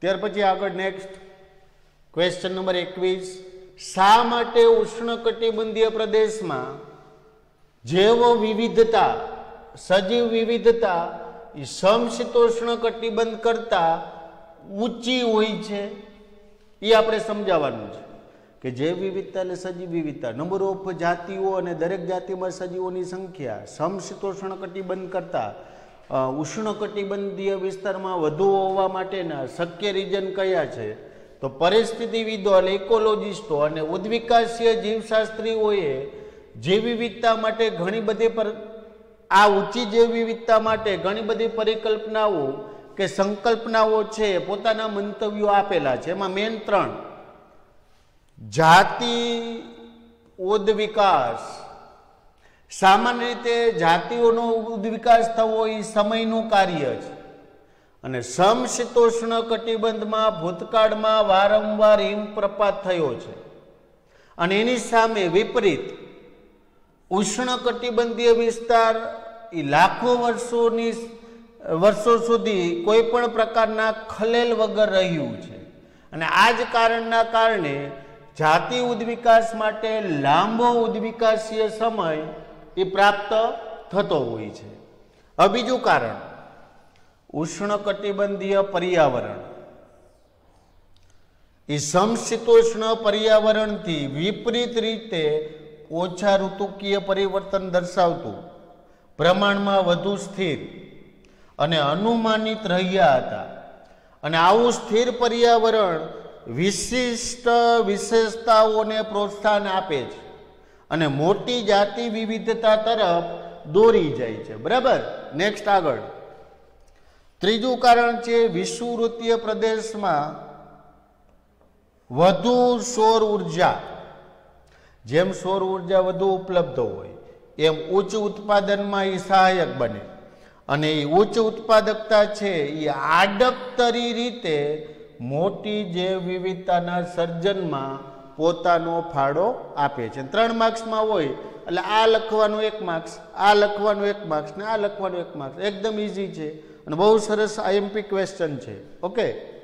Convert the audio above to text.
ત્યાર પછી આગળ નેક્સ્ટ ક્વેશ્ચન નંબર એકવીસ. શા માટે ઉષ્ણકટિબંધીય પ્રદેશમાં જૈવ વિવિધતા, સજીવ વિવિધતા, એ સમશીતોષ્ણ કટિબંધ કરતા ઊંચી હોય છે? એ આપણે સમજાવવાનું છે. કે જૈવ વિવિધતા એટલે સજીવ વિવિધતા નંબર ઓફ જાતિઓ અને દરેક જાતિમાં સજીવોની સંખ્યા સમશીતોષ્ણ કટિબંધ કરતા ઉષ્ણકટિબંધીય વિસ્તારમાં વધુ હોવા માટેના શક્ય રીજન કયા છે? તો પરિસ્થિતિવિદો એટલે ઇકોલોજીસ્ટો અને ઉદ્વિકાસીય જીવશાસ્ત્રીઓએ જૈવ વિવિધતા માટે ઘણી બધી પર, આ ઊંચી જૈવ વિવિધતા માટે ઘણી બધી પરિકલ્પનાઓ કે સંકલ્પનાઓ છે, પોતાના મંતવ્યો આપેલા છે. એમાં મેન ત્રણ. જાતિ ઉદ વિકાસ સામાન્ય રીતે જાતિઓનો વિકાસ થવો એ સમયનું કાર્ય છે અને સમશીતોષ્ણ કટિબંધમાં, ભૂતકાળમાં વારંવાર હિમપ્રપાત થયો છે. અને એની સામે વિપરીત ઉષ્ણકટિબંધીય વિસ્તાર એ લાખો વર્ષોની વર્ષો સુધી કોઈ પણ પ્રકારના ખલેલ વગર રહ્યું છે. અને આ જ કારણના કારણે જાતિ ઉદ્વિકાસ માટે લાંબો ઉદ્વિકાસીય સમય એ પ્રાપ્ત થતો હોય છે. હવે બીજું કારણ, ઉષ્ણકટિબંધીય પર્યાવરણ. એ સમશીતોષ્ણ પર્યાવરણથી વિપરીત રીતે ઓછા ઋતુકીય પરિવર્તન દર્શાવતું, પ્રમાણમાં વધુ સ્થિર અને અનુમાનિત રહ્યા હતા. અને આવું સ્થિર પર્યાવરણ વિશિષ્ટ વિશેષતાઓને પ્રોત્સાહન આપે છે. અને મોટી જાતિ વિવિધતા તરફ દોરી જાય છે. બરાબર? નેક્સ્ટ આગળ. ત્રીજું કારણ છે વિષુવૃત્તીય પ્રદેશમાં વધુ સૌર ઊર્જા. જેમ સૌર ઊર્જા વધુ ઉપલબ્ધ હોય, એમ ઉચ્ચ ઉત્પાદનમાં એ સહાયક બને. અને એ ઉચ્ચ ઉત્પાદકતા છે એ આડકતરી રીતે મોટી જૈવ વિવિધતાના સર્જનમાં પોતાનો ફાળો આપે છે. ત્રણ માર્ક્સમાં હોય, એટલે આ લખવાનું એક માર્ક્સ, આ લખવાનું એક માર્ક્સ, ને આ લખવાનું એક માર્ક્સ. એકદમ ઇઝી છે. અને બહુ સરસ આઈએમપી ક્વેશ્ચન છે. ઓકે